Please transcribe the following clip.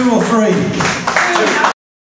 two or three?